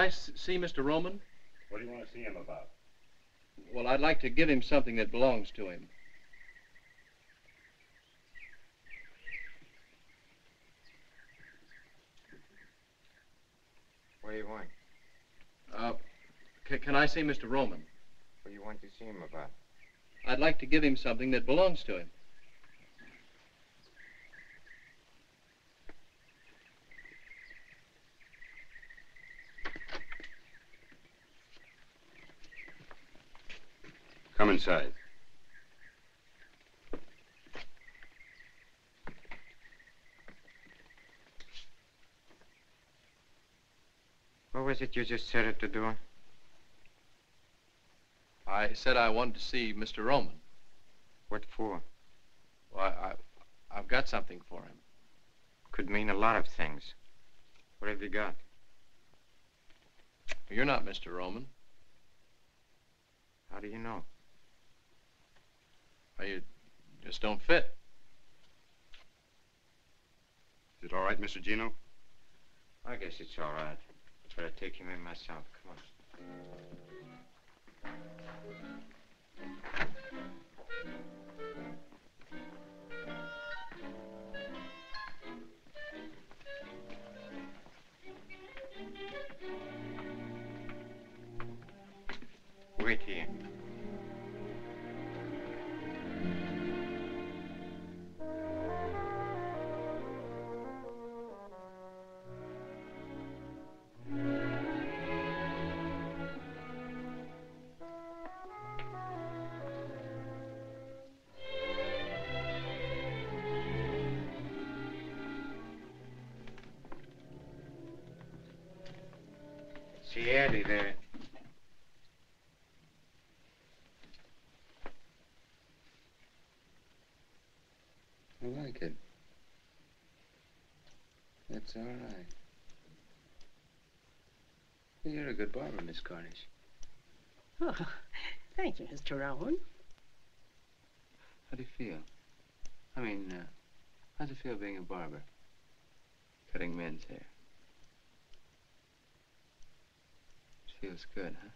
I s- see Mr. Roman? What do you want to see him about? Well, I'd like to give him something that belongs to him. What do you want? Uh, can I see Mr. Roman? What do you want to see him about? I'd like to give him something that belongs to him. Come inside. What was it you just said at the door? I said I wanted to see Mr. Roman. What for? Well, I, I, I've got something for him. Could mean a lot of things. What have you got? You're not Mr. Roman. How do you know? You just don't fit. Is it all right, Mr. Gino? I guess it's all right. But I'd take him in myself. Come on. That's all right. You're a good barber, Miss Cornish. Oh, thank you, Mr. Roman. How do you feel? I mean, uh, how's it feel being a barber? Cutting men's hair. It feels good, huh?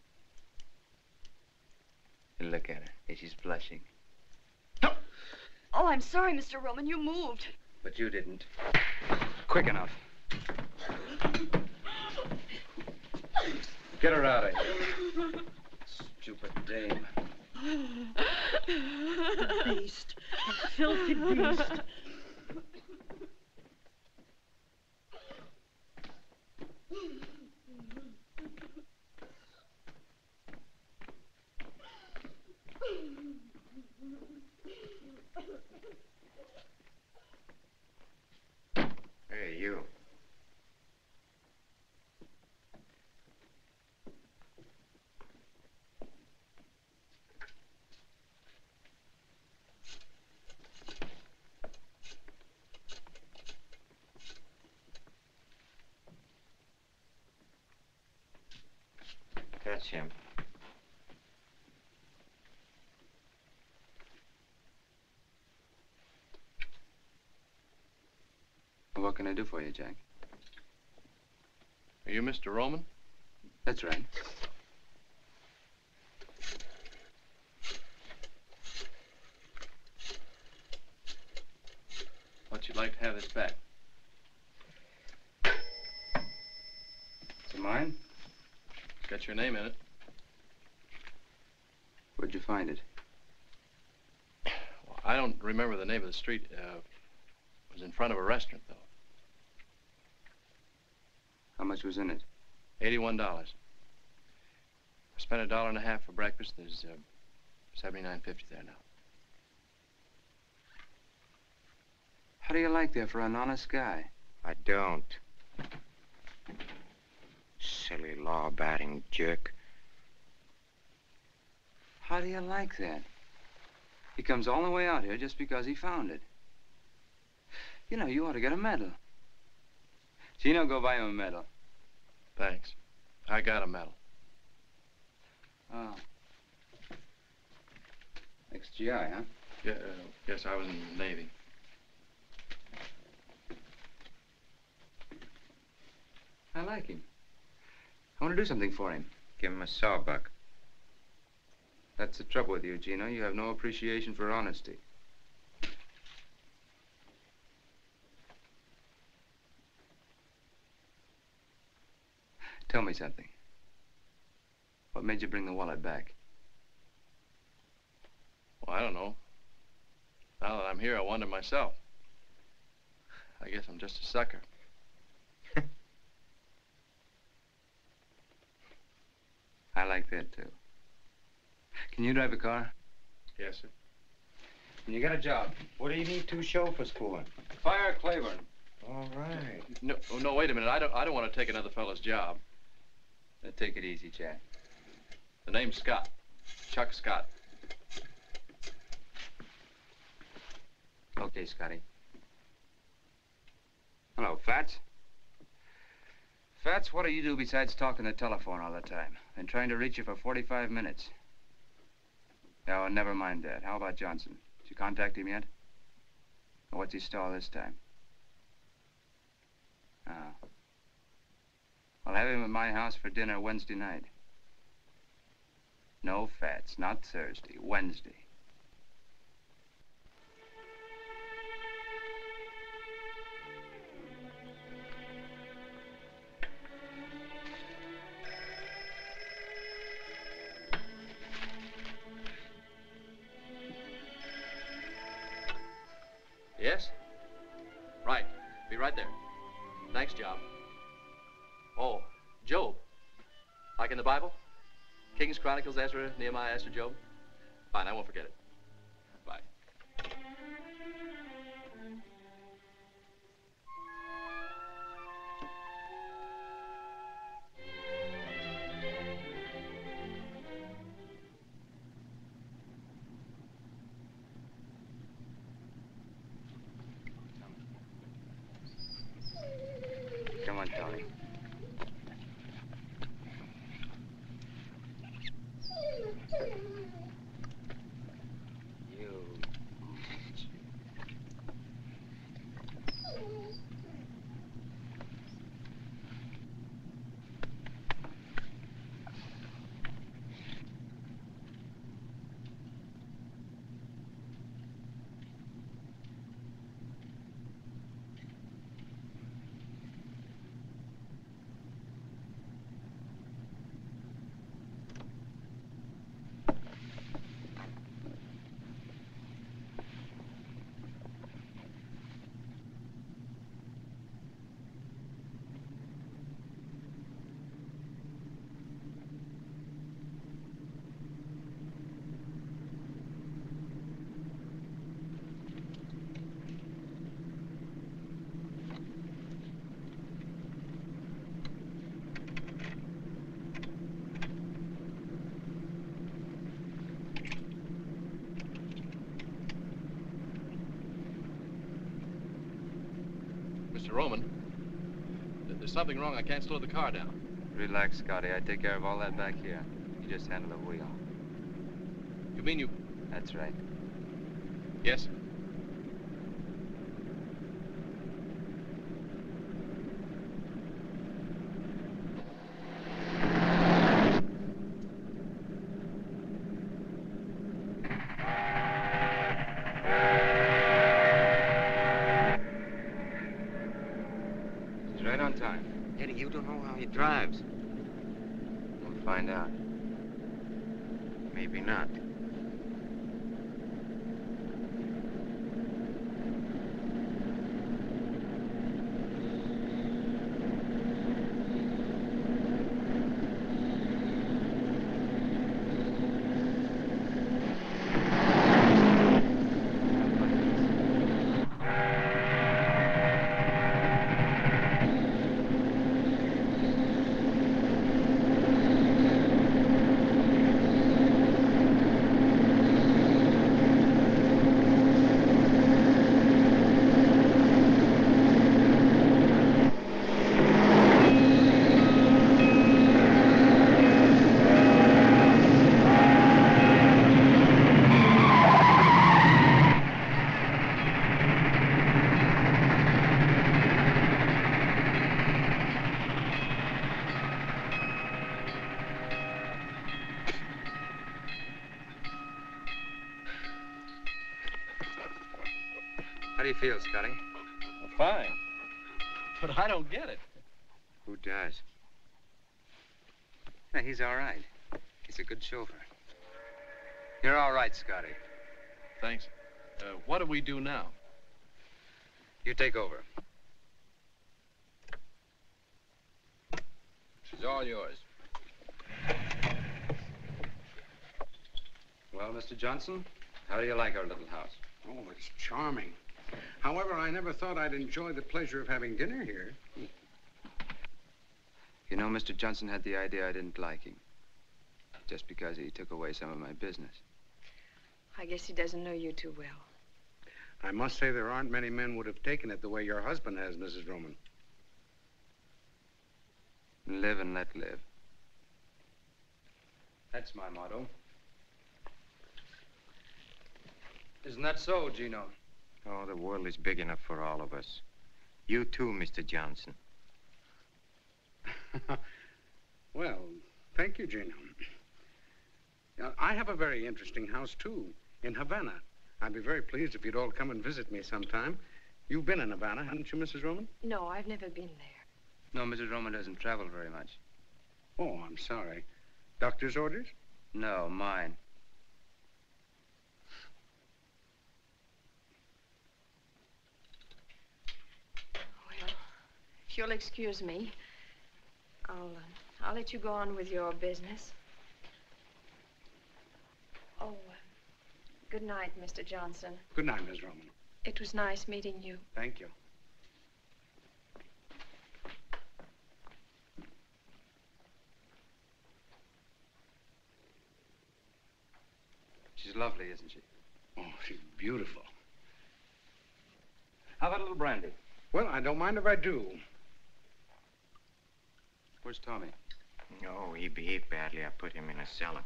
And look at her. Hey, she's blushing. Oh, I'm sorry, Mr. Roman. You moved. But you didn't. Quick enough. Get her out of here. Stupid dame. Beast. A filthy beast. Hey, you. That's him. Well, what can I do for you, Jack? Are you Mr. Roman? That's right. What you'd like to have this back. Is it mine? It's got your name in it. Where'd you find it? Well, I don't remember the name of the street. Uh, it was in front of a restaurant, though. How much was in it? Eighty-one dollars. I spent a dollar and a half for breakfast. There's uh, seventy-nine fifty there now. How do you like that for an honest guy? I don't. Silly law-abiding jerk. How do you like that? He comes all the way out here just because he found it. You know, you ought to get a medal. Gino, go buy him a medal. Thanks. I got a medal. Oh. Ex-GI, huh? Yeah, uh, yes, I was in the Navy. I like him. I want to do something for him. Give him a sawbuck. That's the trouble with you, Gino. You have no appreciation for honesty. Tell me something. What made you bring the wallet back? Well, I don't know. Now that I'm here, I wonder myself. I guess I'm just a sucker. I like that, too. Can you drive a car? Yes, sir. And You got a job. What do you need two chauffeurs for? Fire Claiborne. All right. No, no, wait a minute. I don't, I don't want to take another fellow's job. Now, take it easy, Jack. The name's Scott. Chuck Scott. Okay, Scotty. Hello, Fats. Fats, what do you do besides talking the telephone all the time? Been trying to reach you for 45 minutes. Oh, never mind that. How about Johnson? Did you contact him yet? What's he stall this time? Oh. I'll have him at my house for dinner Wednesday night. No Fats, not Thursday, Wednesday. Bible? Kings, Chronicles, Ezra, Nehemiah, Esther, Job? Fine, I won't forget it. Something wrong. I can't slow the car down. Relax, Scotty. I take care of all that back here. You just handle the wheel. You mean you... That's right. Yes? He's right on time. Eddie, you don't know how he drives. We'll find out. Maybe not. How do you feel, Scotty? Fine. But I don't get it. Who does? Yeah, he's all right. He's a good chauffeur. You're all right, Scotty. Thanks. Uh, what do we do now? You take over. She's all yours. Well, Mr. Johnson, how do you like our little house? Oh, it's charming. However, I never thought I'd enjoy the pleasure of having dinner here. You know, Mr. Johnson had the idea I didn't like him. Just because he took away some of my business. I guess he doesn't know you too well. I must say there aren't many men would have taken it the way your husband has, Mrs. Roman. Live and let live. That's my motto. Isn't that so, Gino? Oh, the world is big enough for all of us. You too, Mr. Johnson. well, thank you, Gino. Uh, I have a very interesting house, too, in Havana. I'd be very pleased if you'd all come and visit me sometime. You've been in Havana, haven't you, Mrs. Roman? No, I've never been there. No, Mrs. Roman doesn't travel very much. Oh, I'm sorry. Doctor's orders? No, mine. If you'll excuse me, I'll, uh, I'll let you go on with your business. Oh, uh, good night, Mr. Johnson. Good night, Miss Roman. It was nice meeting you. Thank you. She's lovely, isn't she? Oh, she's beautiful. How about a little brandy? Well, I don't mind if I do. Where's Tommy? No, he behaved badly. I put him in a cellar.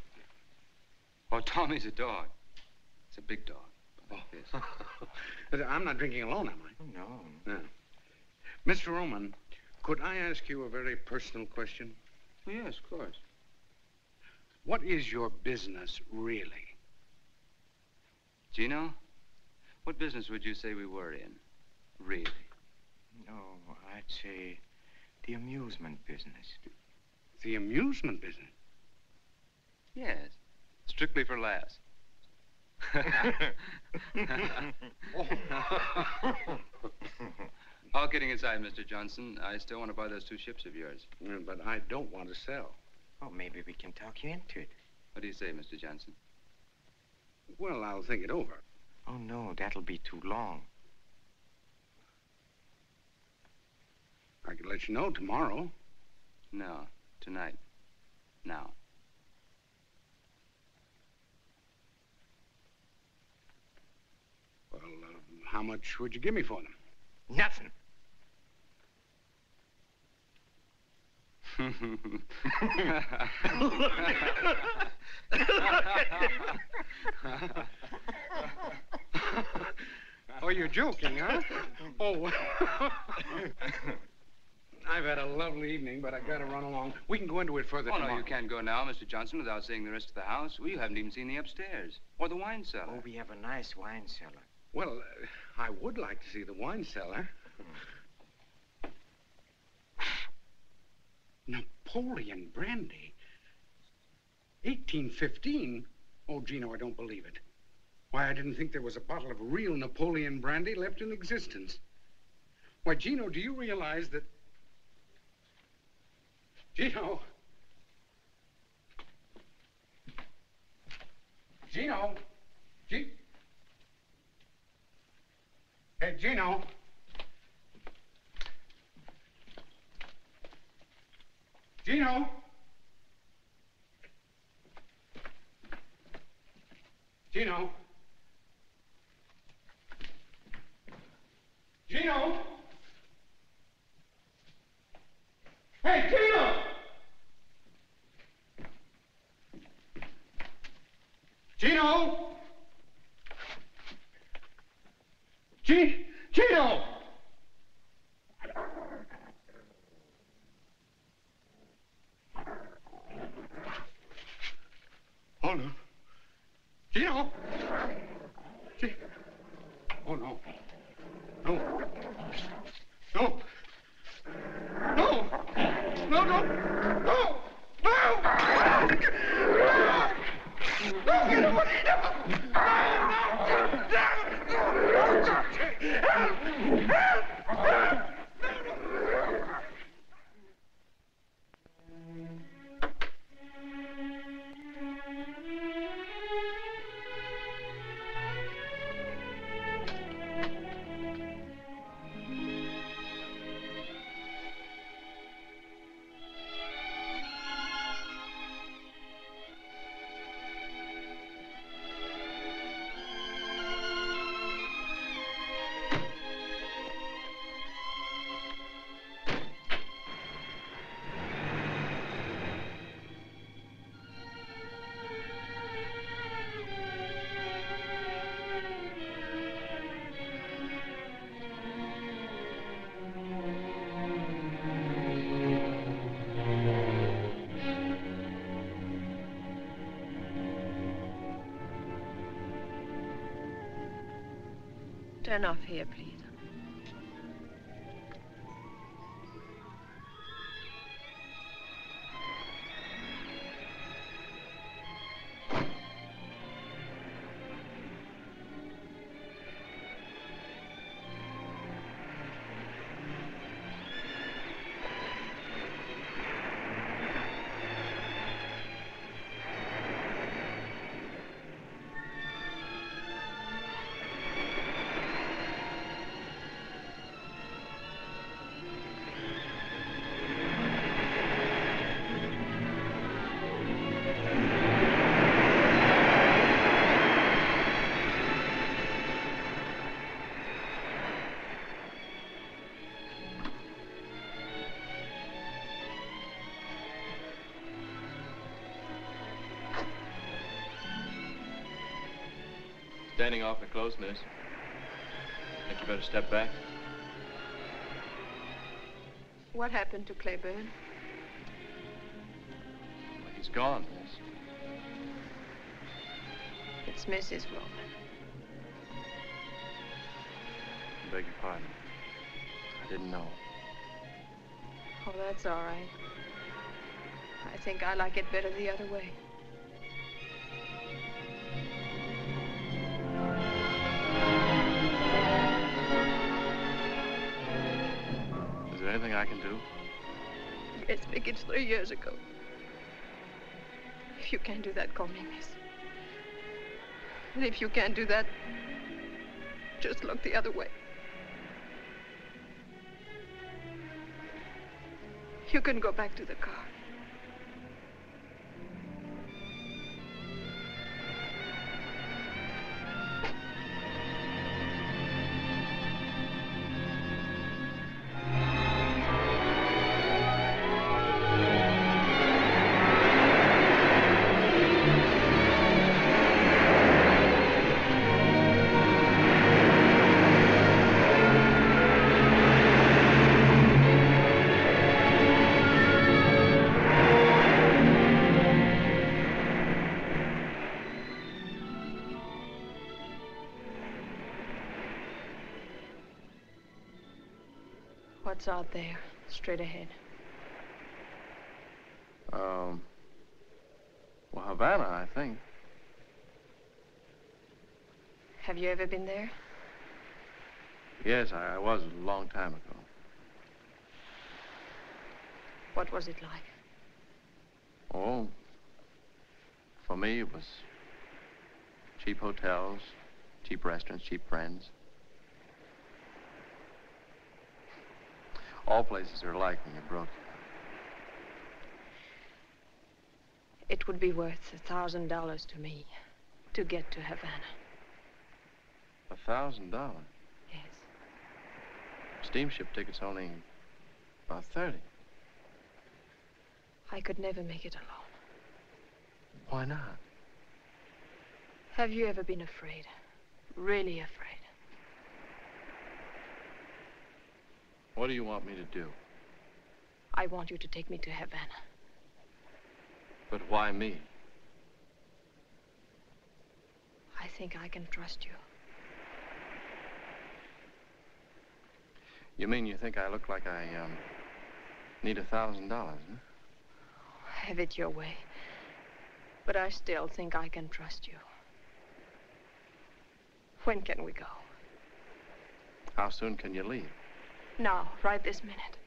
Oh, Tommy's a dog. It's a big dog. This. I'm not drinking alone, am I? Oh, no. No. Mr. Roman, could I ask you a very personal question? Oh, yes, of course. What is your business, really? Gino, what business would you say we were in? Really? No, I'd say the amusement business. The amusement business. Yes. Strictly for laughs. All kidding aside, Mr. Johnson, I still want to buy those two ships of yours. Uh, But I don't want to sell. oh, maybe we can talk you into it. What do you say, Mr. Johnson? Well, I'll think it over. Oh, no, that'll be too long. I could let you know tomorrow. No, tonight. Now. Well, uh, how much would you give me for them? Nothing. oh, you're joking, huh? Oh. I've had a lovely evening, but I've gotta run along. We can go into it further Oh, tomorrow. no, you can't go now, Mr. Johnson, without seeing the rest of the house. Well, you haven't even seen the upstairs. Or the wine cellar. Oh, we have a nice wine cellar. Well, uh, I would like to see the wine cellar. Napoleon brandy. 1815? Oh, Gino, I don't believe it. Why, I didn't think there was a bottle of real Napoleon brandy left in existence. Why, Gino, do you realize that. Gino! Gino! G- Hey, Gino. Gino. Gino. Gino. Turn off here, please. Standing awfully close, miss. Think you better step back? What happened to Claiborne? He's gone, miss. It's Mrs. Roman. I beg your pardon. I didn't know. Oh, that's all right. I think I like it better the other way. I can do? Big. It's three years ago. If you can't do that, call me miss. And if you can't do that, just look the other way. You can go back to the car. What's out there, straight ahead? Um. Well, Havana, I think. Have you ever been there? Yes, I, I was a long time ago. What was it like? Oh. For me, it was cheap hotels, cheap restaurants, cheap friends. All places are alike when you're broke. It would be worth a thousand dollars to me to get to Havana. A thousand dollars. Yes. Steamship tickets only about thirty. I could never make it alone. Why not? Have you ever been afraid? Really afraid? What do you want me to do? I want you to take me to Havana. But why me? I think I can trust you. You mean you think I look like I, um, need a thousand dollars, huh? Have it your way. But I still think I can trust you. When can we go? How soon can you leave? Now, right this minute.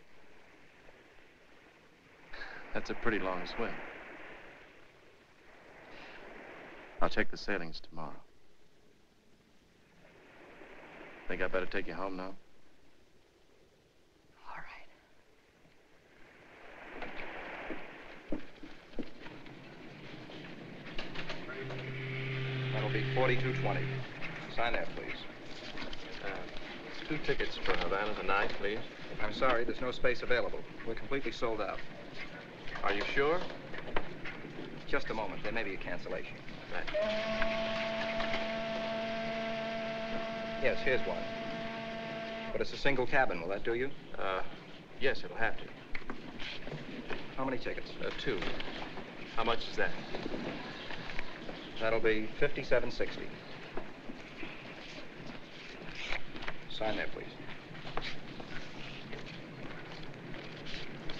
That's a pretty long swim. I'll check the sailings tomorrow. Think I better take you home now? All right. That'll be 4220. Sign there, please. Two tickets for Havana tonight, please. I'm sorry, there's no space available. We're completely sold out. Are you sure? Just a moment. There may be a cancellation. Right. Yes, here's one. But it's a single cabin. Will that do you? Uh, yes, it'll have to. How many tickets? Uh, two. How much is that? That'll be 5760. Sign there, please.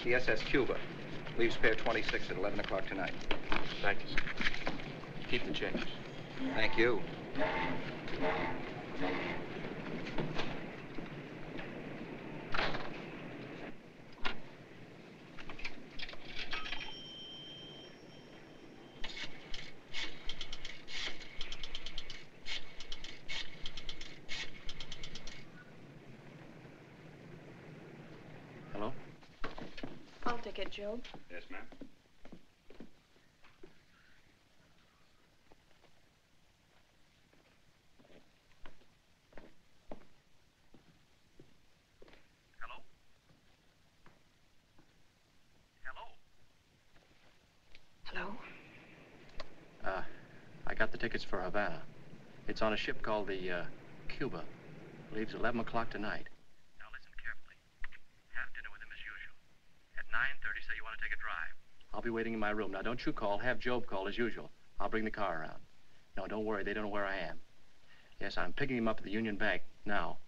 The SS Cuba. Leaves pair 26 at 11 o'clock tonight. Thank you, sir. Keep the change. Thank you. Hello? I'll take it, Joe. Yes, ma'am. Hello? Hello? Hello? Uh, I got the tickets for Havana. It's on a ship called the uh, Cuba. Leaves 11 o'clock tonight. Now listen carefully. Have dinner with him as usual. At 9.30, say you want to take a drive. I'll be waiting in my room. Now, don't you call. Have Job call as usual. I'll bring the car around. No, don't worry. They don't know where I am. Yes, I'm picking him up at the Union Bank now.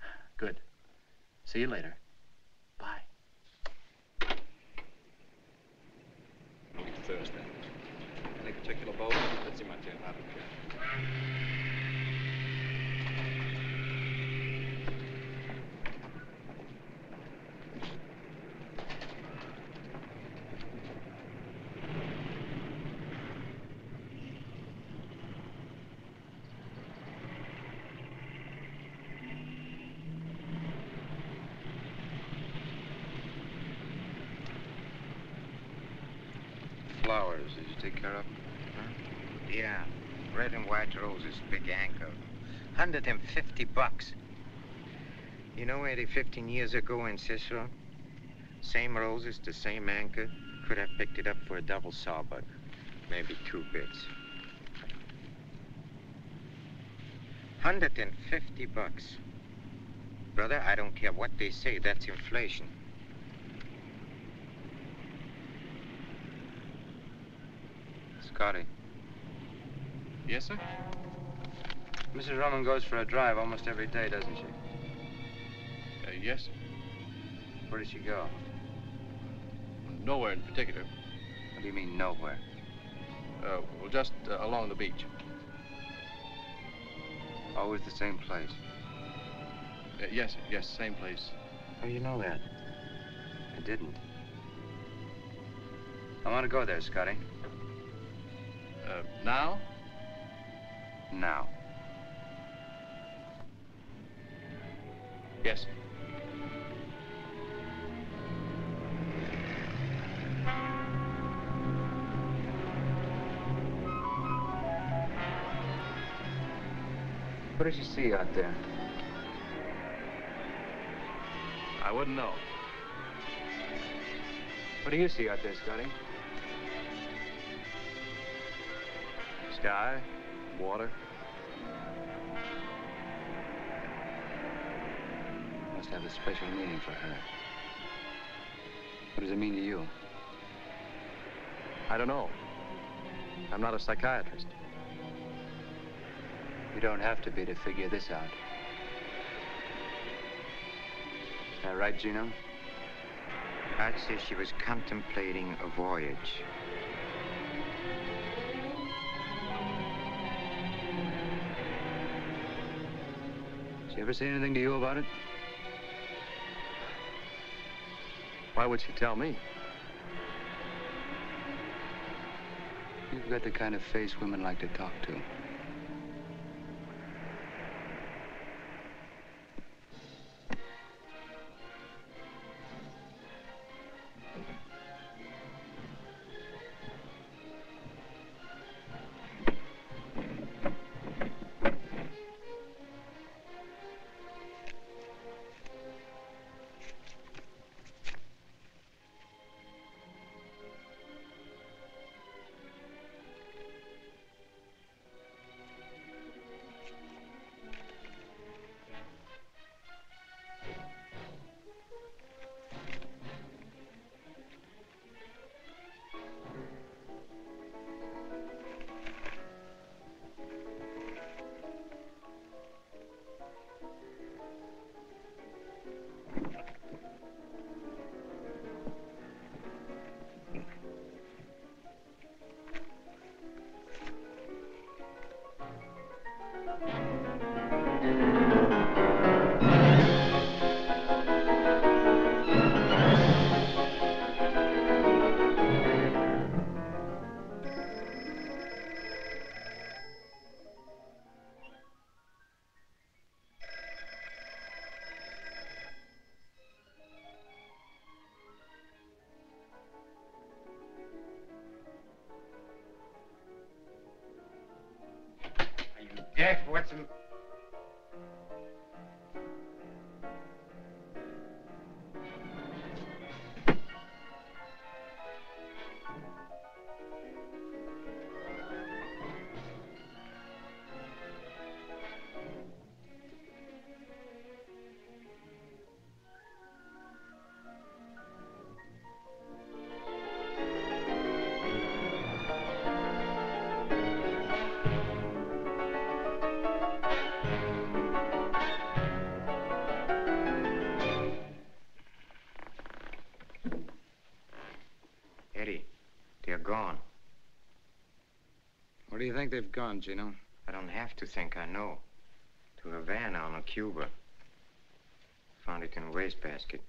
Good. See you later. Bye. Meet Thursday. Any particular boat? Let's see my tent. I don't care. Flowers, did you take care of them? Yeah. Red and white roses, big anchor. 150 bucks. You know, Eddie, 15 years ago in Cicero, same roses, the same anchor, could have picked it up for a double sawbuck. Maybe two bits. 150 bucks. Brother, I don't care what they say, that's inflation. Scotty. Yes, sir? Mrs. Roman goes for a drive almost every day, doesn't she? Uh, yes. Where does she go? Nowhere in particular. What do you mean, nowhere? Uh, well, just uh, along the beach. Always the same place. Uh, yes. Yes, same place. How do you know that? I didn't. I want to go there, Scotty. Uh, now? Now. Yes. What did you see out there? I wouldn't know. What do you see out there, Scotty? Sky, water. Must have a special meaning for her. What does it mean to you? I don't know. I'm not a psychiatrist. You don't have to be to figure this out. Is that right, Gino? I'd say she was contemplating a voyage. Did she ever say anything to you about it? Why would she tell me? You've got the kind of face women like to talk to. Eddie, they're gone. Where do you think they've gone, Gino? I don't have to think, I know. To Havana on Cuba. Found it in a wastebasket.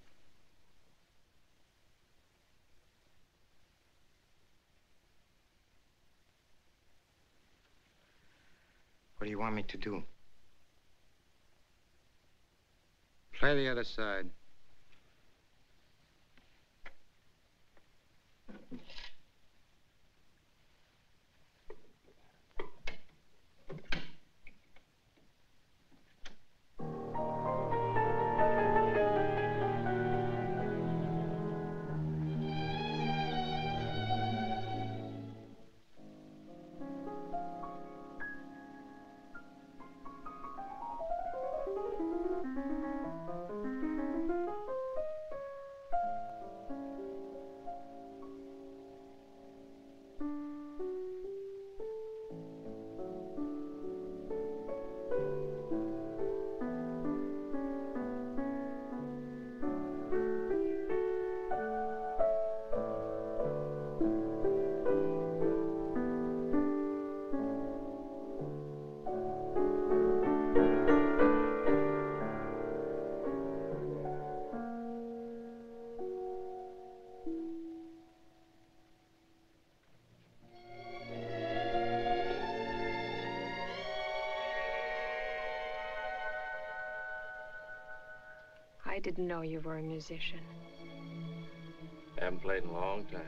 What do you want me to do? Play the other side. Didn't know you were a musician. I Haven't played in a long time.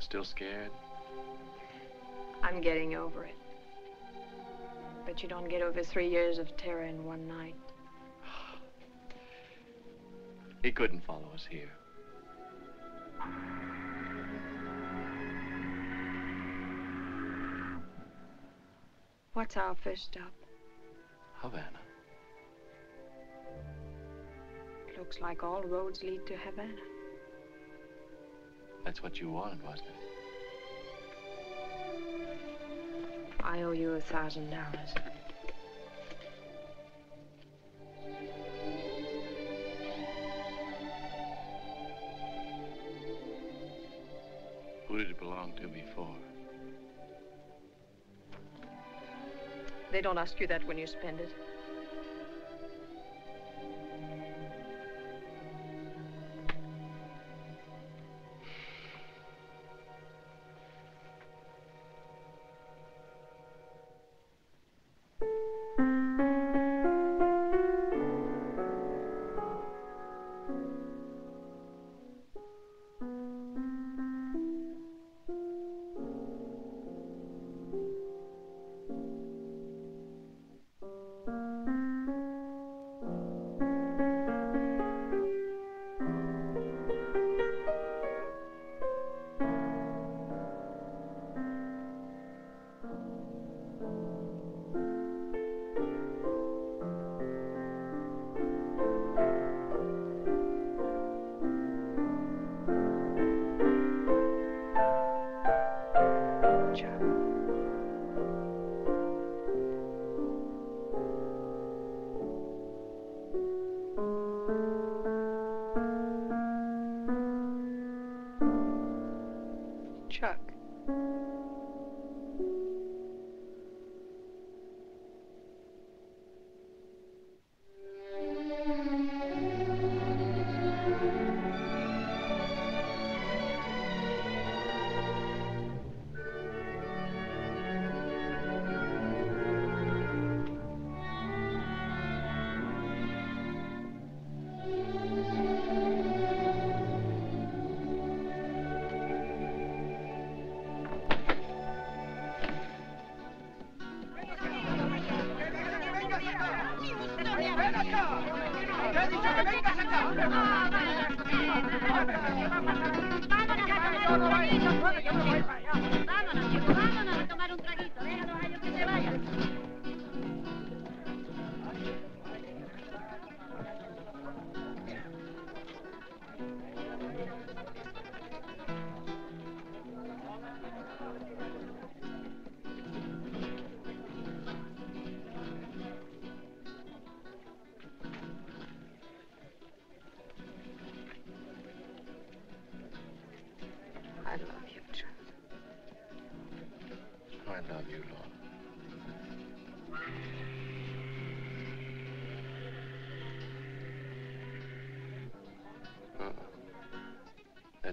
Still scared? I'm getting over it. But you don't get over three years of terror in one night. He couldn't follow us here. What's our first stop? Havana. Looks like all roads lead to Havana. That's what you wanted, wasn't it? I owe you a thousand dollars. They don't ask you that when you spend it.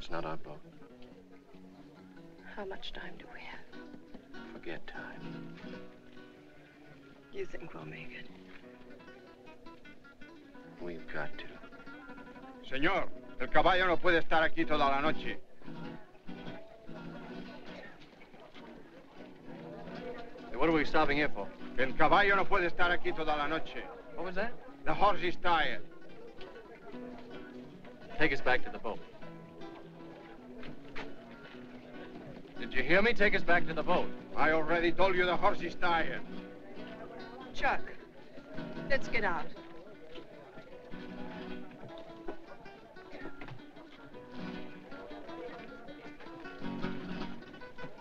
That's not our boat. How much time do we have? Forget time. You think we'll make it? We've got to. Señor, el caballo no puede estar aquí toda la noche. What are we stopping here for? El caballo no puede estar aquí toda la noche. What was that? The horse is tired. Take us back to the boat. Did you hear me? Take us back to the boat. I already told you the horse is tired. Chuck, let's get out.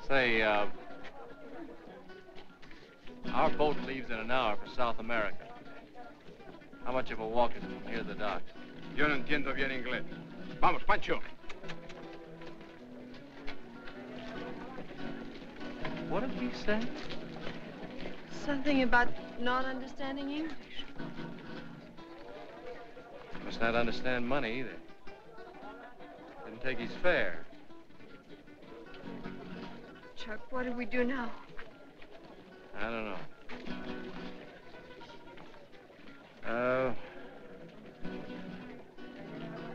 Say, uh, our boat leaves in an hour for South America. How much of a walk is it from here to the docks? Yo no entiendo bien inglés. Vamos, Pancho. What did he say? Something about not understanding English. Must not understand money either. Didn't take his fare. Chuck, what do we do now? I don't know. Uh,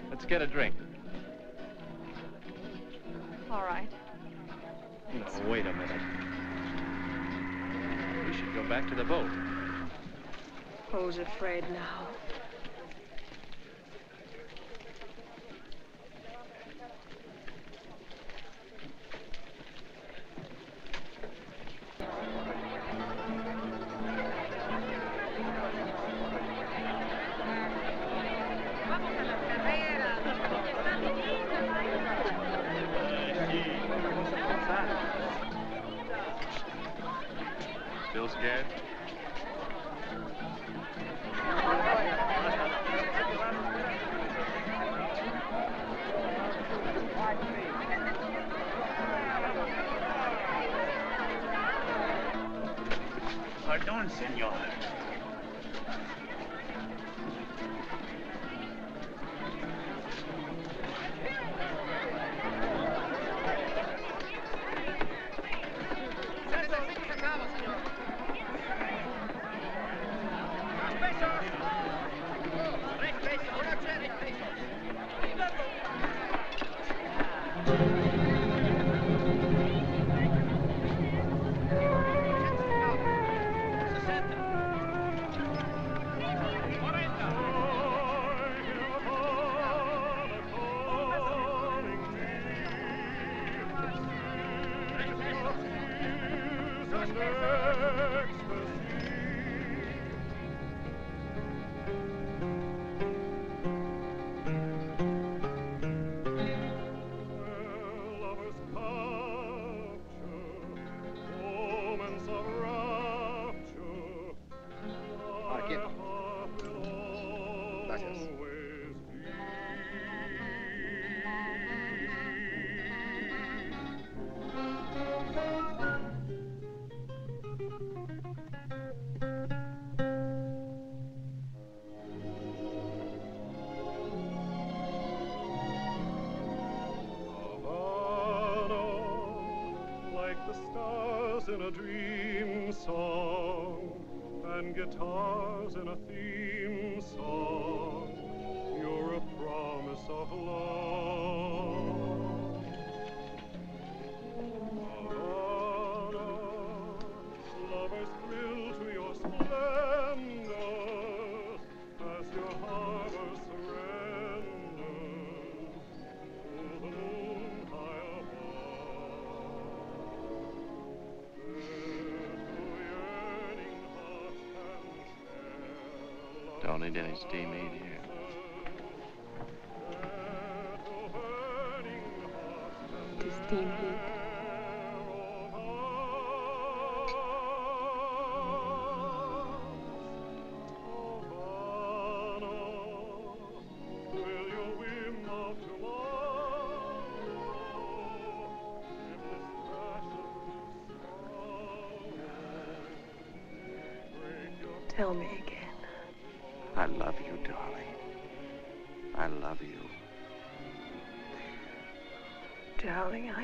let's get a drink. All right. No, wait a minute. We should go back to the boat. Who's afraid now? Don't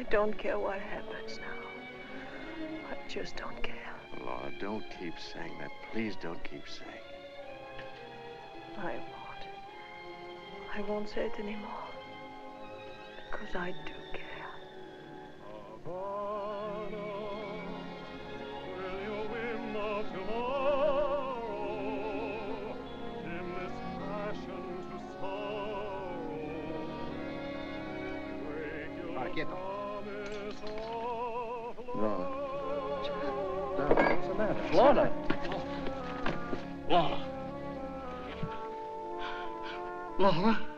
don't care what happens now. I just don't care. Lorna, don't keep saying that. Please don't keep saying it. I won't. I won't say it anymore. Because I do care. Havana, will your whim of tomorrow dim this passion to sorrow? Break your Ahora, quieto. Lorna. What's the matter? Lorna. Lorna. Lorna.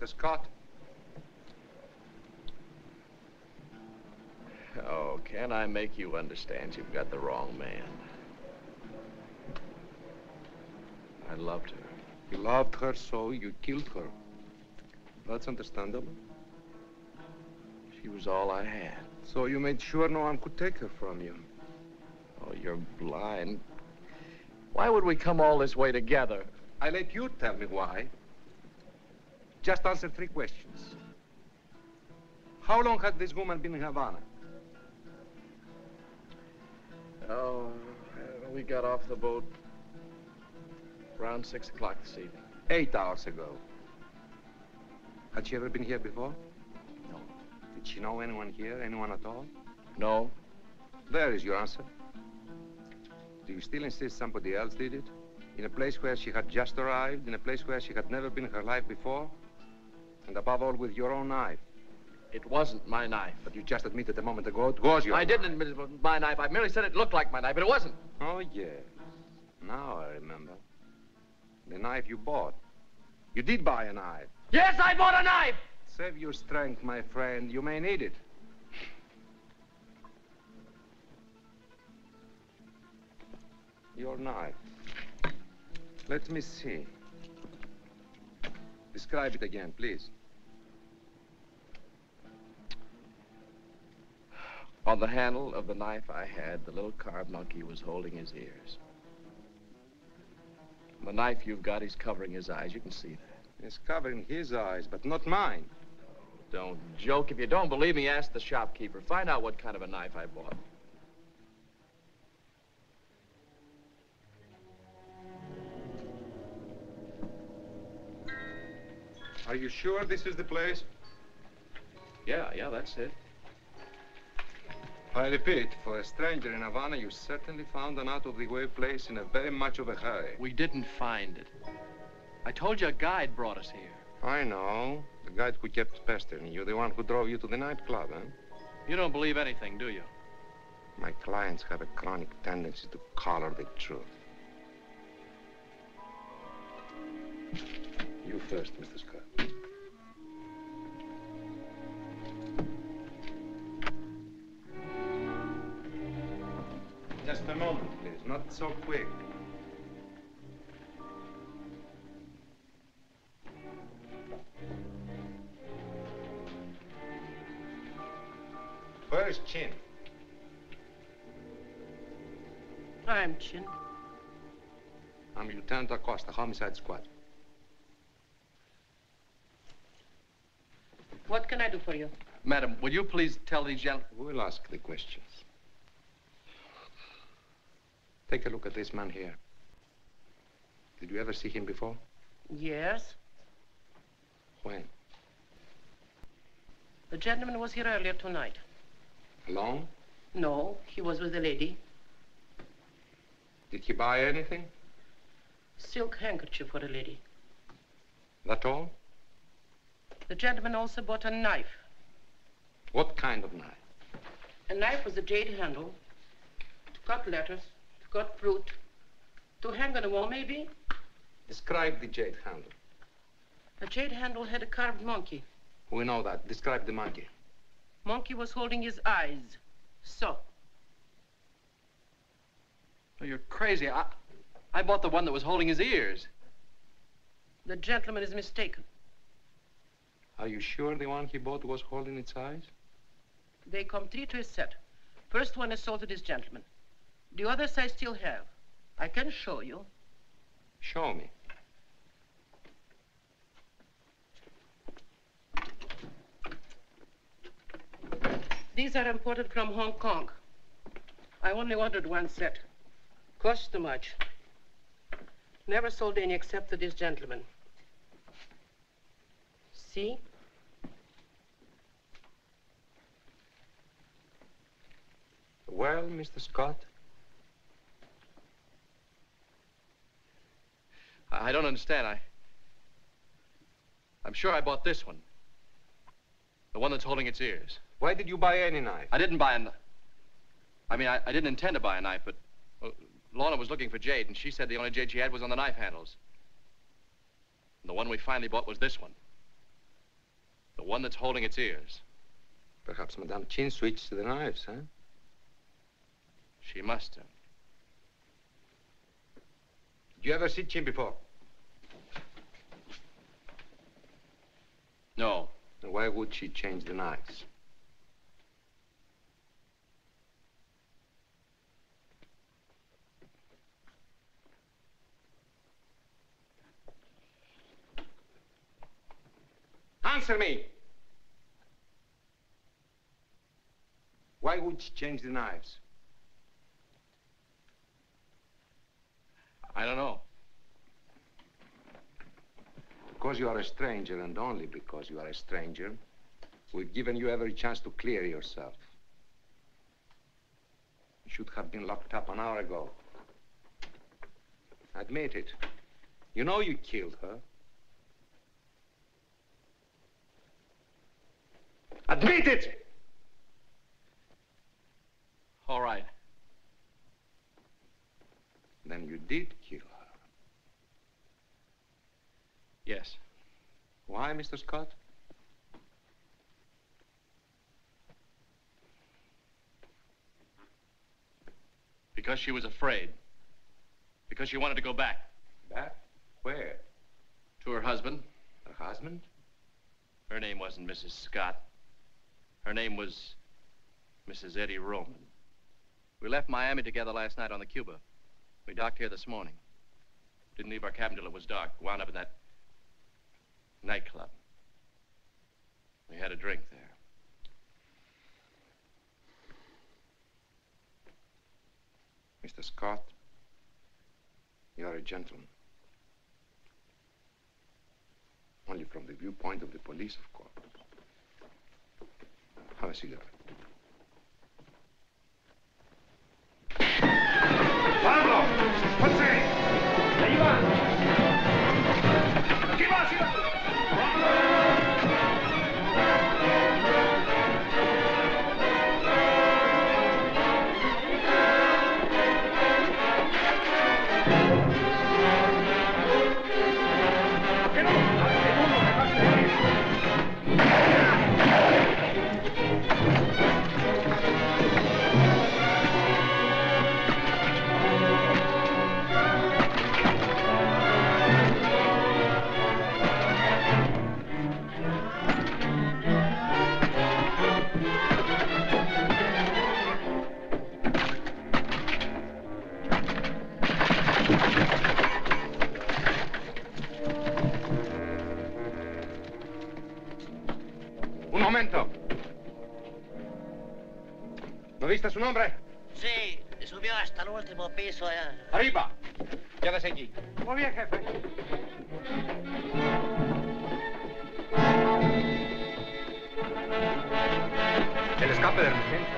Mr. Scott. Oh, can I make you understand you've got the wrong man? I loved her. You loved her, so you killed her. That's understandable. She was all I had. So you made sure no one could take her from you. Oh, you're blind. Why would we come all this way together? I let you tell me why. Just answer three questions. How long had this woman been in Havana? Oh, we got off the boat around six o'clock this evening. Eight hours ago. Had she ever been here before? No. Did she know anyone here? Anyone at all? No, There is your answer. Do you still insist somebody else did it? In a place where she had just arrived, in a place where she had never been in her life before? And above all, with your own knife. it wasn't my knife. But you just admitted a moment ago it was your I knife. didn't admit it was my knife. I merely said it looked like my knife, but it wasn't. Oh, yes. Now I remember. The knife you bought. You did buy a knife. Yes, I bought a knife! Save your strength, my friend. You may need it. Your knife. Let me see. Describe it again, please. On the handle of the knife I had, the little carved monkey was holding his ears. The knife you've got, he's covering his eyes. You can see that. It's covering his eyes, but not mine. Don't joke. If you don't believe me, ask the shopkeeper. Find out what kind of a knife I bought. Are you sure this is the place? Yeah, yeah, that's it. I repeat, for a stranger in Havana, you certainly found an out-of-the-way place in a very much of a hurry. We didn't find it. I told you a guide brought us here. I know. The guide who kept pestering you, the one who drove you to the nightclub, eh? You don't believe anything, do you? My clients have a chronic tendency to color the truth. You first, Mr. Scott. So quick. Where is Chin? I'm Chin. I'm Lieutenant Acosta, Homicide Squad. What can I do for you? Madam, will you please tell these gentlemen? We'll ask the questions. Take a look at this man here. Did you ever see him before? Yes. When? The gentleman was here earlier tonight. Alone? No, he was with a lady. Did he buy anything? Silk handkerchief for a lady. That all? The gentleman also bought a knife. What kind of knife? A knife with a jade handle to cut letters, cut fruit, to hang on a wall, maybe. Describe the jade handle. The jade handle had a carved monkey. We know that. Describe the monkey. Monkey was holding his eyes. So. Oh, you're crazy. I, I bought the one that was holding his ears. The gentleman is mistaken. Are you sure the one he bought was holding its eyes? They come three to a set. First one assaulted this gentleman. The others I still have. I can show you. Show me. These are imported from Hong Kong. I only ordered one set. Cost too much. Never sold any except to this gentleman. See? Well, Mr. Scott? I I don't understand. I. I'm sure I bought this one. The one that's holding its ears. Why did you buy any knife? I didn't buy a knife. I mean, I, I didn't intend to buy a knife, but well, Lorna was looking for jade, and she said the only jade she had was on the knife handles. And the one we finally bought was this one. The one that's holding its ears. Perhaps Madame Chin switched to the knives, huh? She must have. Did you ever see Chin before? No. Then why would she change the knives? Answer me! Why would she change the knives? I don't know. Because you are a stranger, and only because you are a stranger, we've given you every chance to clear yourself. You should have been locked up an hour ago. Admit it. You know you killed her. Admit it! All right. Then you did kill her. Yes. Why, Mr. Scott? Because she was afraid. Because she wanted to go back. Back? Where? To her husband. Her husband? Her name wasn't Mrs. Scott. Her name was Mrs. Eddie Roman. We left Miami together last night on the Cuba. We docked here this morning. Didn't leave our cabin till it was dark. Wound up in that nightclub. We had a drink there. Mr. Scott, you're a gentleman. Only from the viewpoint of the police, of course. Have a cigarette. ¿No viste su nombre? Sí, subió hasta el último piso allá. Arriba. Quédese aquí. Muy bien, jefe. El escape de emergencia.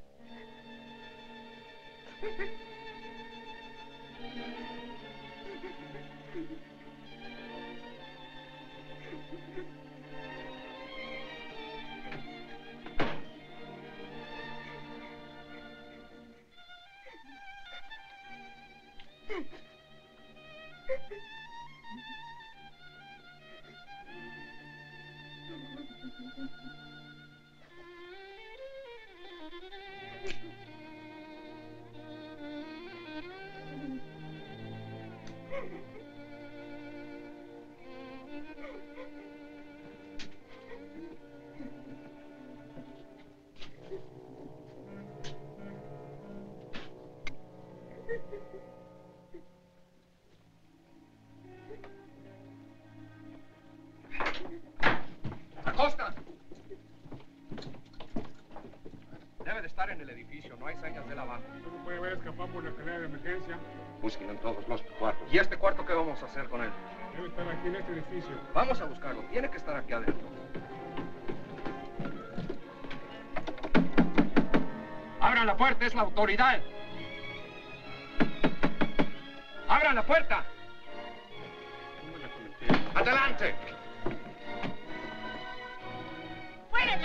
no hay señas de la abajo. No puede haber escapado por la escalera de emergencia. Busquen en todos los cuartos. ¿Y este cuarto qué vamos a hacer con él? Debe estar aquí en este edificio. Vamos a buscarlo, tiene que estar aquí adentro. ¡Abran la puerta, es la autoridad! ¡Abran la puerta! ¡Adelante!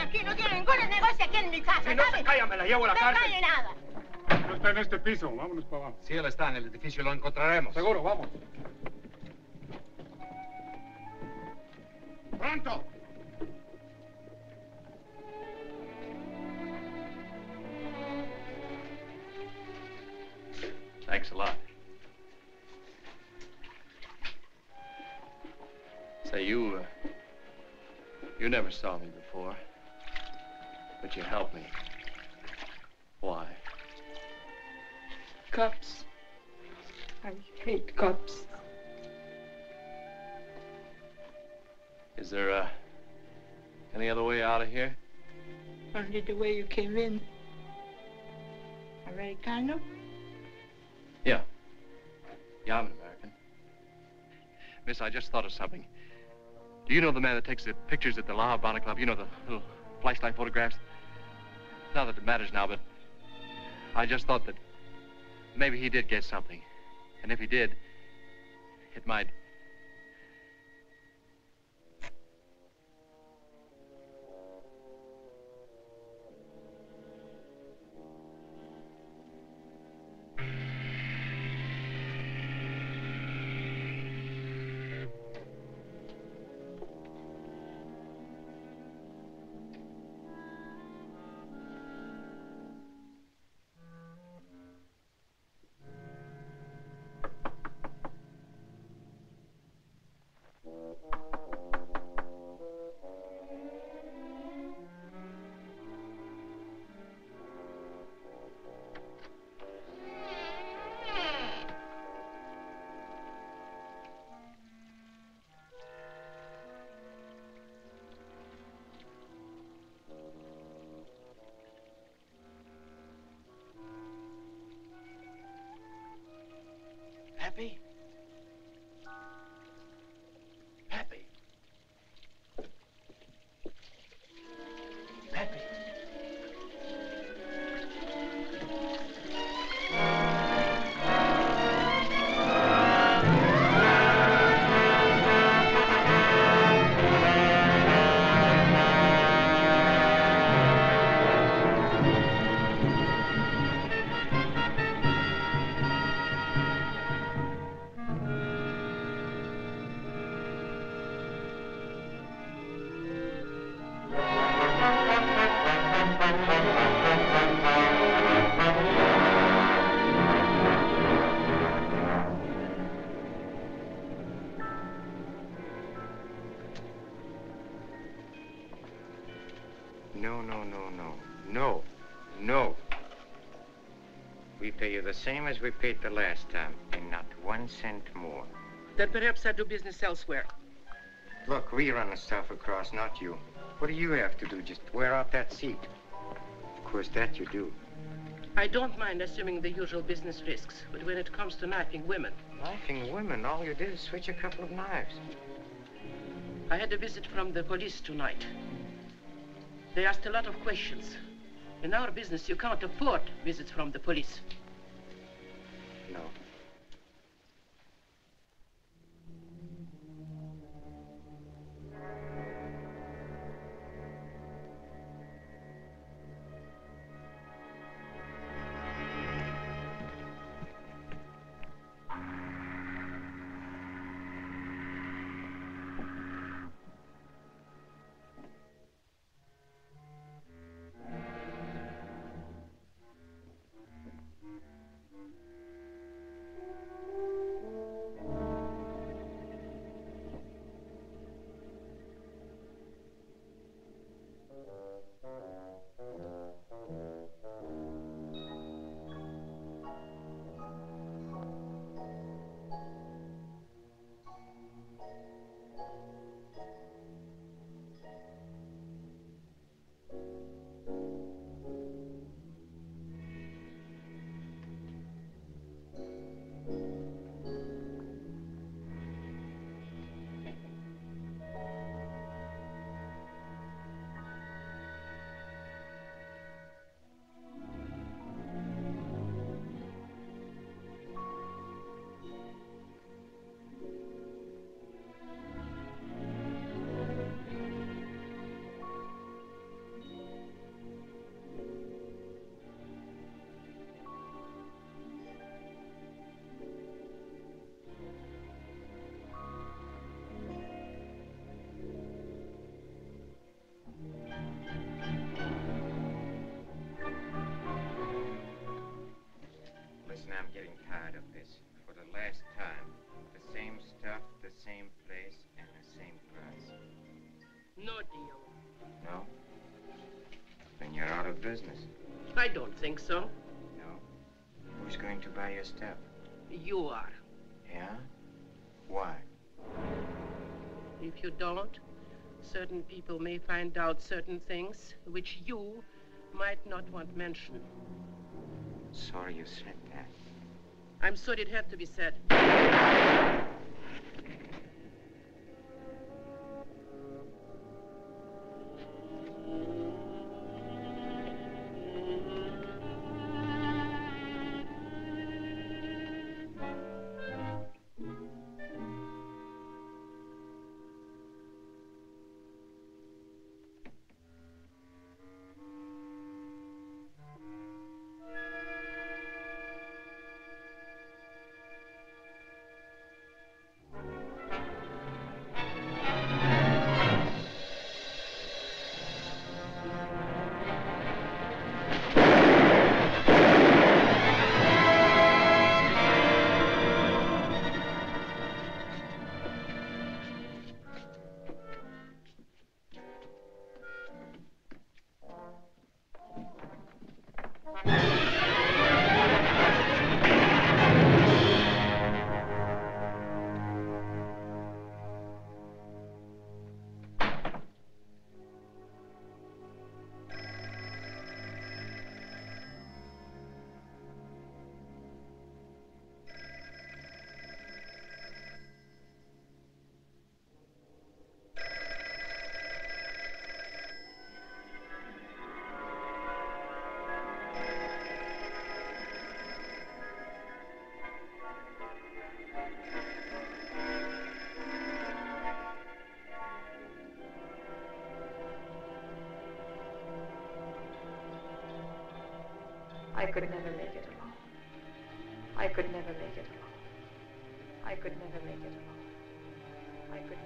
Aquí, no tiene ningún negocio aquí en mi casa, Si no se calla, me la llevo a la no cárcel. calle nada. No está en este piso. Vámonos para abajo. Si él está en el edificio, lo encontraremos. Seguro, vamos. Just thought of something. Do you know the man that takes the pictures at the La Habana Club? You know the little flashlight photographs? Not that it matters now, but I just thought that maybe he did get something. And if he did, it might. Happy? Same as we paid the last time, and not one cent more. Then perhaps I do business elsewhere. Look, we run the stuff across, not you. What do you have to do? Just wear out that seat. Of course, that you do. I don't mind assuming the usual business risks, but when it comes to knifing women, Knifing women, all you did is switch a couple of knives. I had a visit from the police tonight. They asked a lot of questions. In our business, you can't afford visits from the police. Think so. No? Who's going to buy your stuff? You are. Yeah? Why? If you don't, certain people may find out certain things which you might not want mentioned. Sorry you said that. I'm sorry it had to be said. I could never make it alone. I could never make it alone. I could never make it alone. I could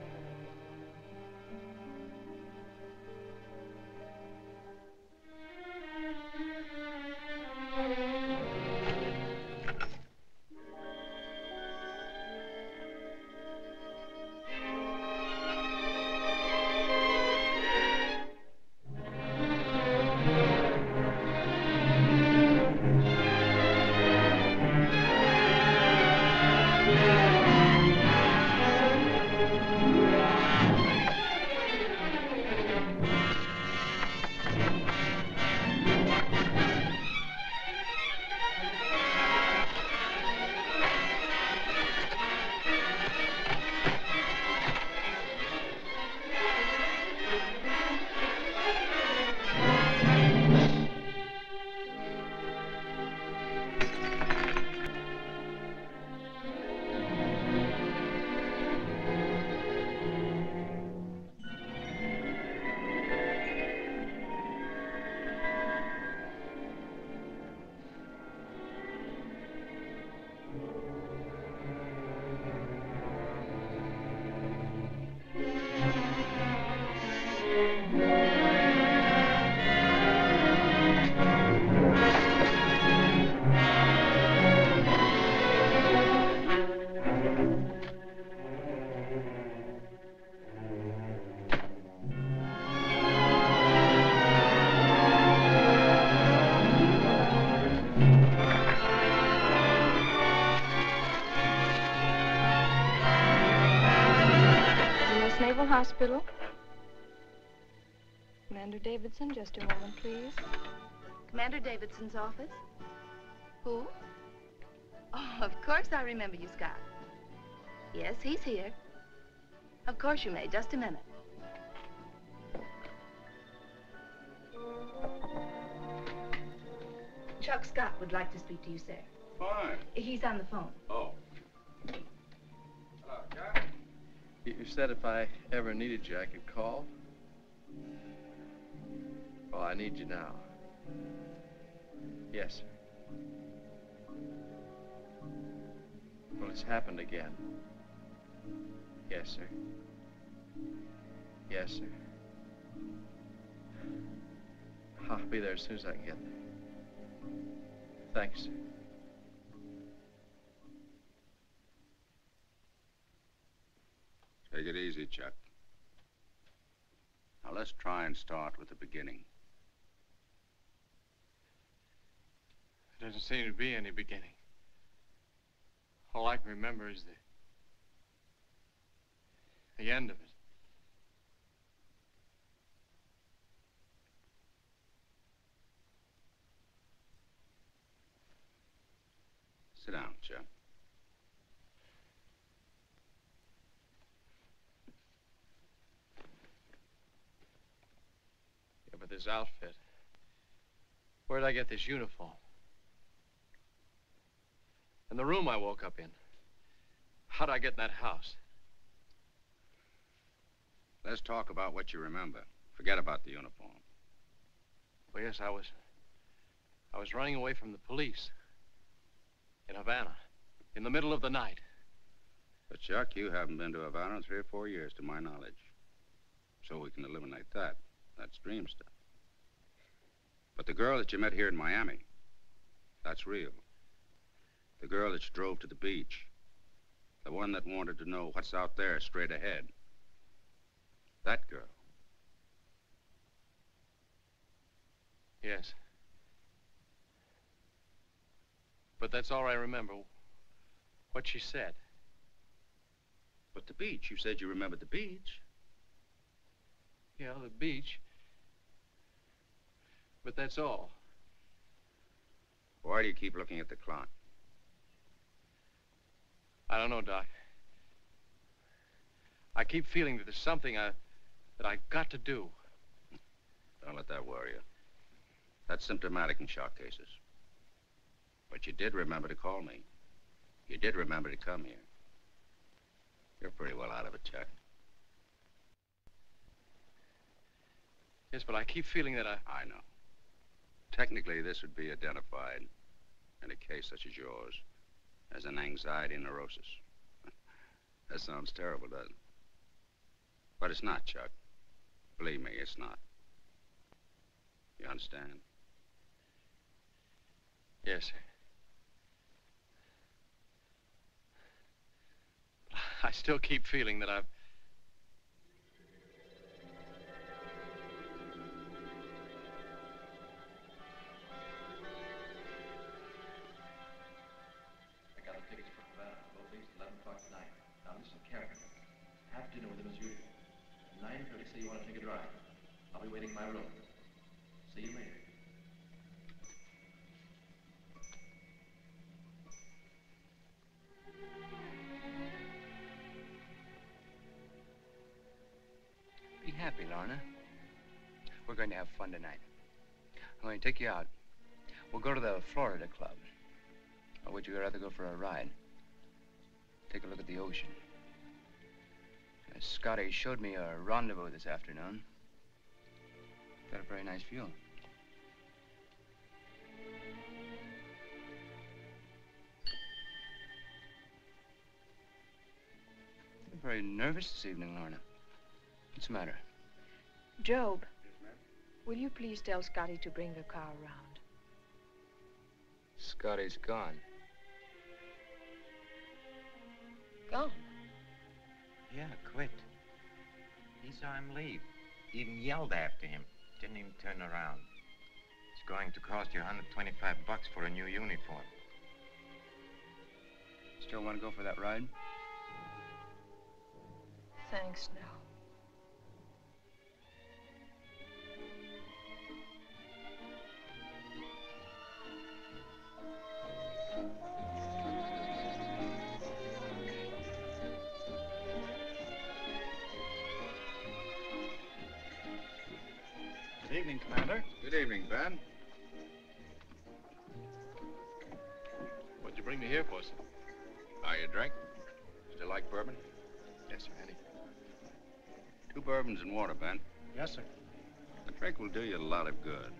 hospital. Commander Davidson, just a moment, please. Commander Davidson's office? Who? Oh, of course I remember you, Scott. Yes, he's here. Of course you may. Just a minute. Chuck Scott would like to speak to you, sir. Fine. He's on the phone. Oh. You said if I ever needed you, I could call. Well, I need you now. Yes, sir. Well, it's happened again. Yes, sir. Yes, sir. I'll be there as soon as I can get there. Thanks, sir. Take it easy, Chuck. Now let's try and start with the beginning. There doesn't seem to be any beginning. All I can remember is the the end of it. Sit down, Chuck. But this outfit. Where'd I get this uniform? And the room I woke up in. How'd I get in that house? Let's talk about what you remember. Forget about the uniform. Well, yes, I was. I was running away from the police. In Havana. In the middle of the night. But, Chuck, you haven't been to Havana in three or four years, to my knowledge. So we can eliminate that. That's dream stuff. But the girl that you met here in Miami, that's real. The girl that you drove to the beach. The one that wanted to know what's out there straight ahead. That girl. Yes. But that's all I remember. What she said. But the beach. You said you remembered the beach. Yeah, the beach. But that's all. Why do you keep looking at the clock? I don't know, Doc. I keep feeling that there's something I, that I've got to do. Don't let that worry you. That's symptomatic in shock cases. But you did remember to call me. You did remember to come here. You're pretty well out of it, Chuck. Yes, but I keep feeling that I... I know. Technically, this would be identified in a case such as yours as an anxiety neurosis. that sounds terrible, doesn't it? But it's not, Chuck. Believe me, it's not. You understand? Yes, sir. I still keep feeling that I've... you out. We'll go to the Florida Club. Or would you rather go for a ride? Take a look at the ocean. Uh, Scotty showed me a rendezvous this afternoon. Got a very nice view. You're very nervous this evening, Lorna. What's the matter? Job, will you please tell Scotty to bring the car around? Scotty's gone. Gone. Yeah, quit. He saw him leave. Even yelled after him. Didn't even turn around. It's going to cost you 125 bucks for a new uniform. Still want to go for that ride? Thanks, no. Good evening, Ben. What'd you bring me here for, sir? How you drink? Still like bourbon? Yes, sir. Eddie. Two bourbons and water, Ben. Yes, sir. A drink will do you a lot of good.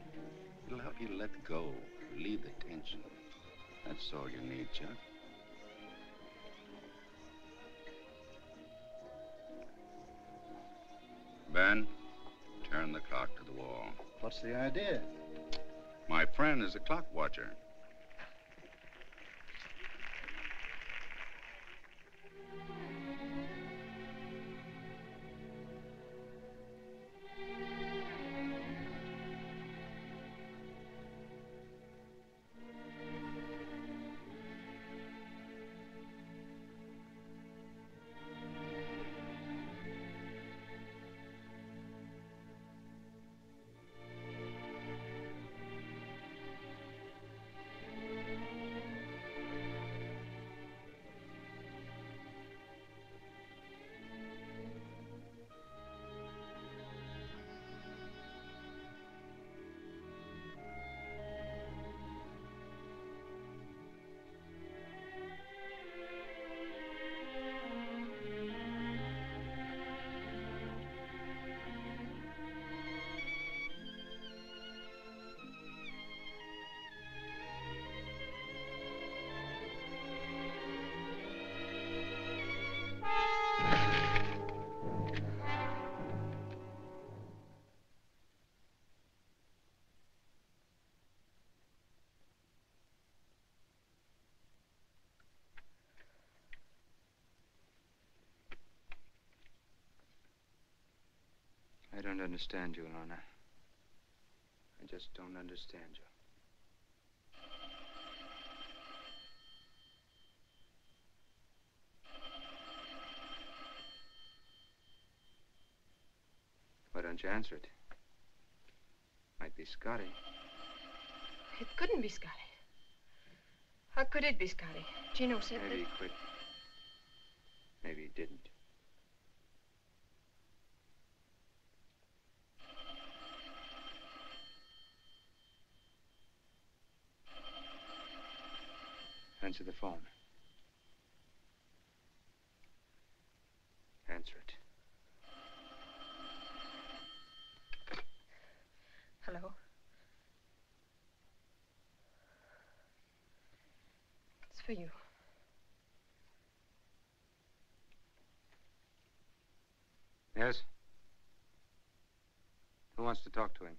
It'll help you let go, relieve the tension. That's all you need, Chuck. Ben, turn the clock to the wall. What's the idea? My friend is a clock watcher. I don't understand you, Lorna. I just don't understand you. Why don't you answer it? Might be Scotty. It couldn't be Scotty. How could it be Scotty? Gino said Maybe he that... quit. Maybe he didn't. Answer the phone. Answer it. Hello? It's for you. Yes? Who wants to talk to him?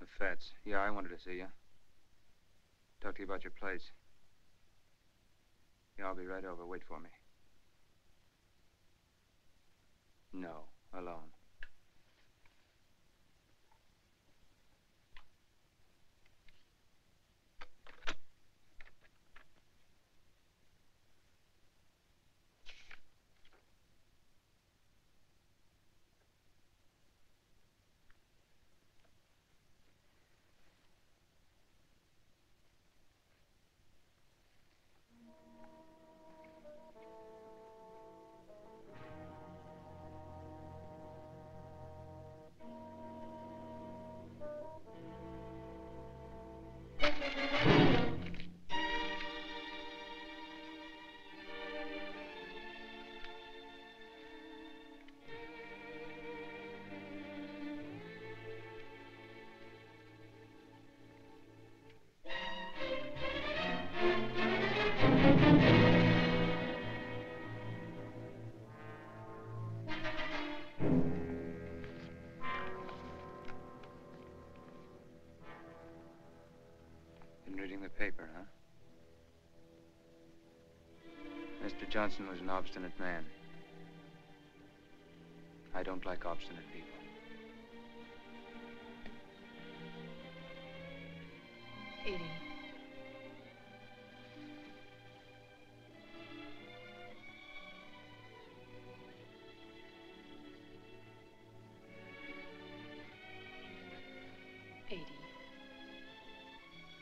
The Fats. Yeah, I wanted to see you. Talk to you about your place. Yeah, I'll be right over. Wait for me. No, alone. Johnson was an obstinate man. I don't like obstinate people. Eddie.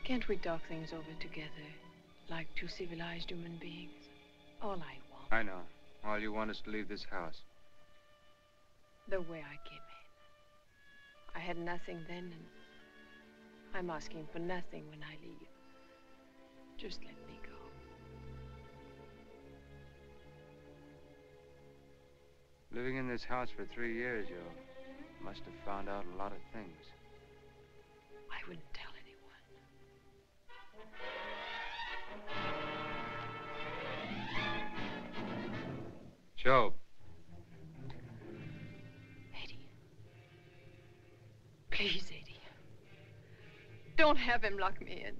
Can't we talk things over together, like two civilized human beings? All I I know. All you want is to leave this house. the way I came in. I had nothing then, and I'm asking for nothing when I leave. Just let me go. Living in this house for three years, you must have found out a lot of things. Joe. Eddie. Please, Eddie. Don't have him lock me in.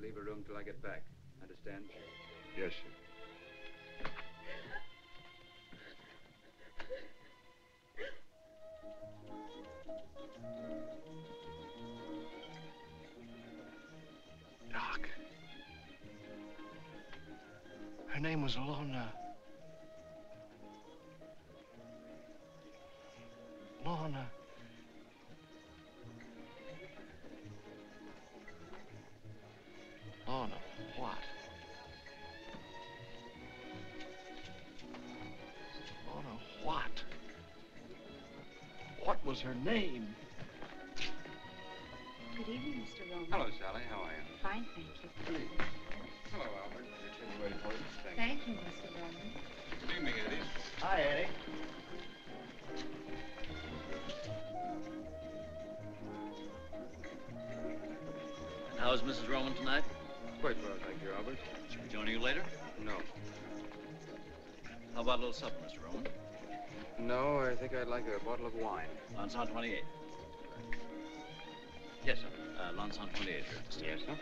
To leave her room till I get back. Understand? Yes, sir. Doc. Her name was Lorna. I think I'd like a bottle of wine. Lanson 28. Yes, sir. Uh, Lanson 28, sir. Yes, sir.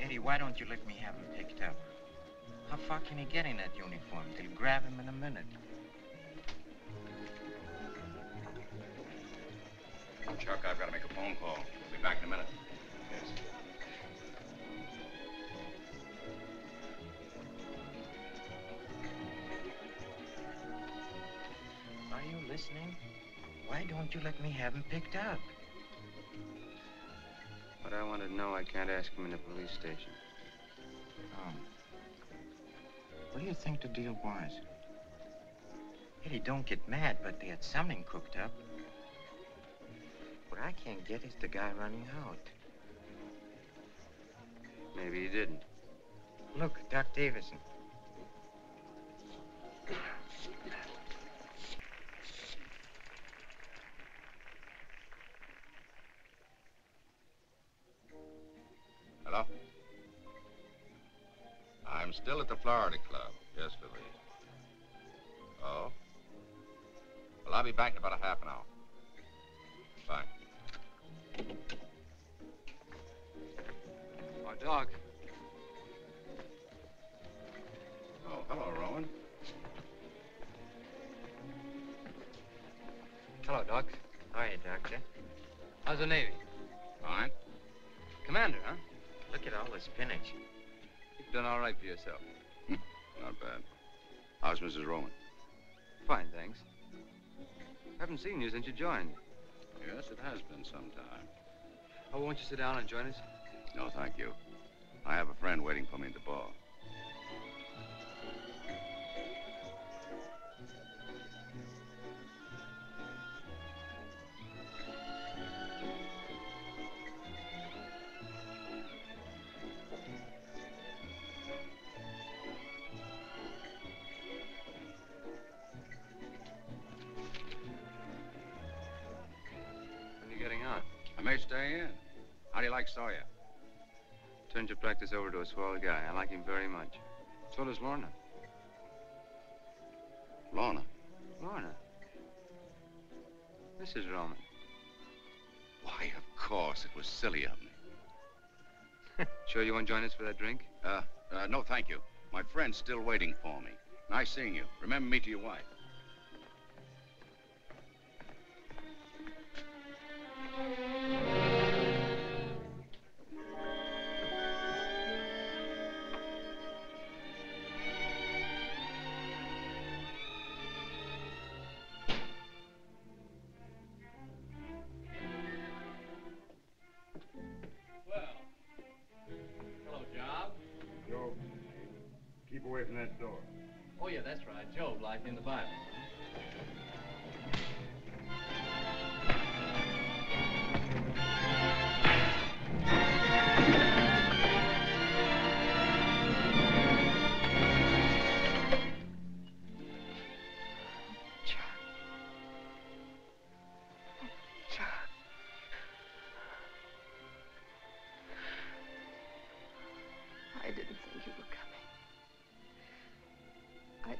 Eddie, why don't you let me have him picked up? How far can he get in that uniform? They'll grab him in a minute. Chuck, I've got to make a phone call. We'll be back in a minute. Listening? Why don't you let me have him picked up? What I want to know, I can't ask him in the police station. Oh. What do you think the deal was? Eddie, don't get mad, but they had something cooked up. What I can't get is the guy running out. Maybe he didn't. Look, Doc Davidson. Still at the Florida Club. Yes, Louise. Oh? Well, I'll be back in about a half an hour. Bye. Oh, Doc. Oh, hello, Roman. Hello, Doc. How are you, Doctor? How's the Navy? Fine. Commander, huh? Look at all this spinach. You've done all right for yourself. Hmm. Not bad. How's Mrs. Roman? Fine, thanks. Haven't seen you since you joined. Yes, it has been some time. Oh, won't you sit down and join us? No, thank you. I have a friend waiting for me at the bar. Practice over to a swell guy. I like him very much. So does Lorna. Lorna? Lorna? Mrs. Roman. Why, of course. It was silly of me. Sure you won't join us for that drink? Uh, uh, no, thank you. My friend's still waiting for me. Nice seeing you. Remember me to your wife.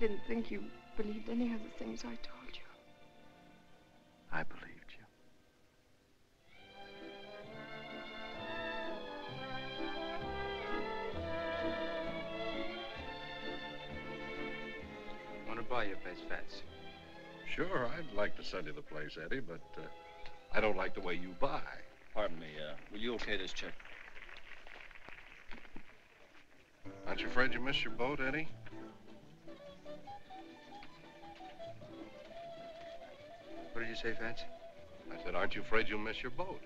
Didn't think you believed any of the things I told you. I believed you. Want to buy your place, Fats? Sure, I'd like to sell you the place, Eddie, but uh, I don't like the way you buy. Pardon me, uh, will you okay this check? Aren't you afraid you missed your boat, Eddie? Say, Fats? I said, aren't you afraid you'll miss your boat?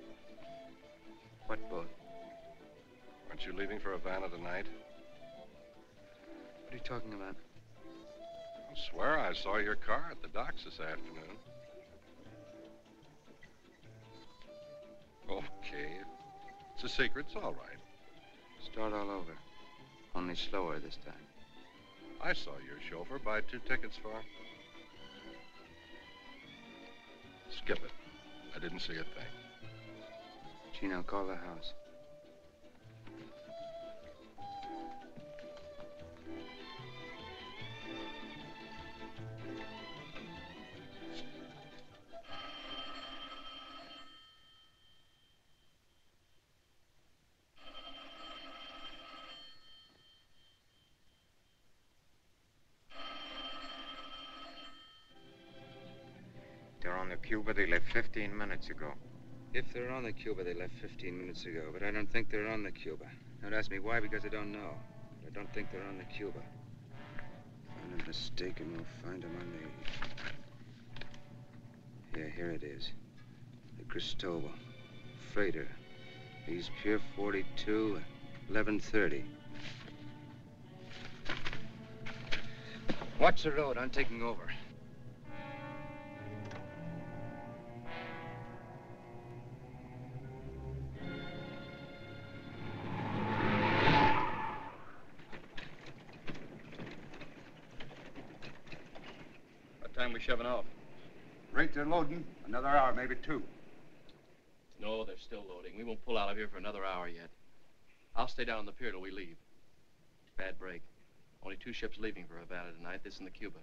What boat? Aren't you leaving for Havana tonight? What are you talking about? I swear I saw your car at the docks this afternoon. Okay. It's a secret. It's all right. Start all over. Only slower this time. I saw your chauffeur buy two tickets for Skip it. I didn't see a thing. Gino, call the house. Cuba. They left 15 minutes ago. If they're on the Cuba, they left 15 minutes ago, but I don't think they're on the Cuba. Don't ask me why, because I don't know. But I don't think they're on the Cuba. Find a mistake and we'll find them on the... Yeah, here it is. The Cristobal. Freighter. He's Pier 42, 1130. Watch the road. I'm taking over. Rate they're loading. Another hour, maybe two. No, they're still loading. We won't pull out of here for another hour yet. I'll stay down on the pier till we leave. Bad break. Only two ships leaving for Havana tonight, this and the Cuba.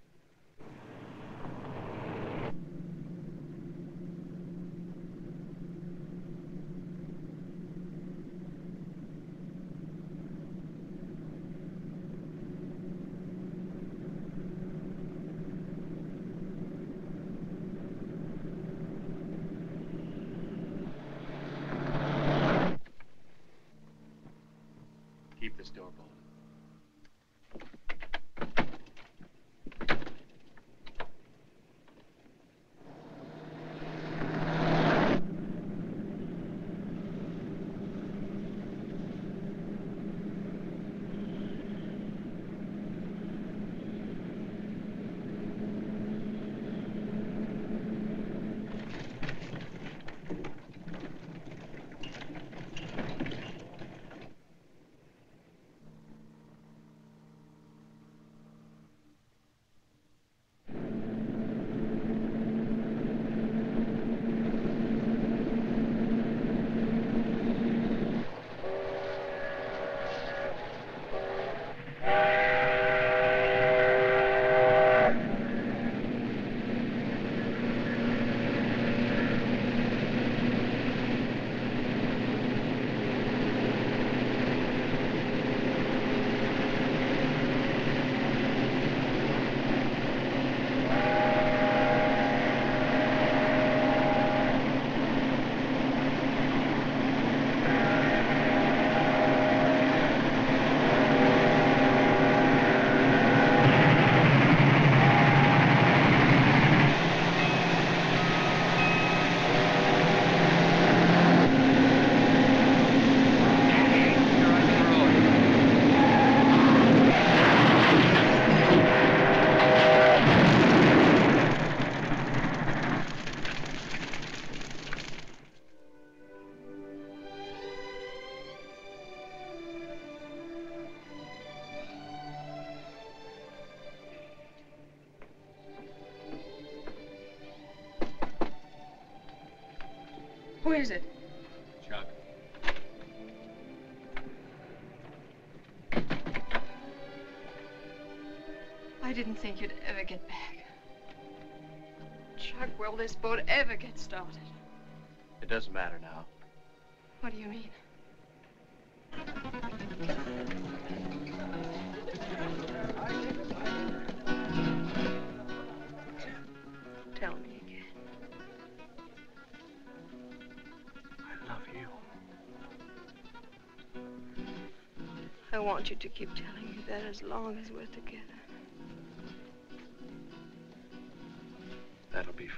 Think you'd ever get back. Chuck, will this boat ever get started? It doesn't matter now. What do you mean? Tell me again. I love you. I want you to keep telling me that as long as we're together. That'll be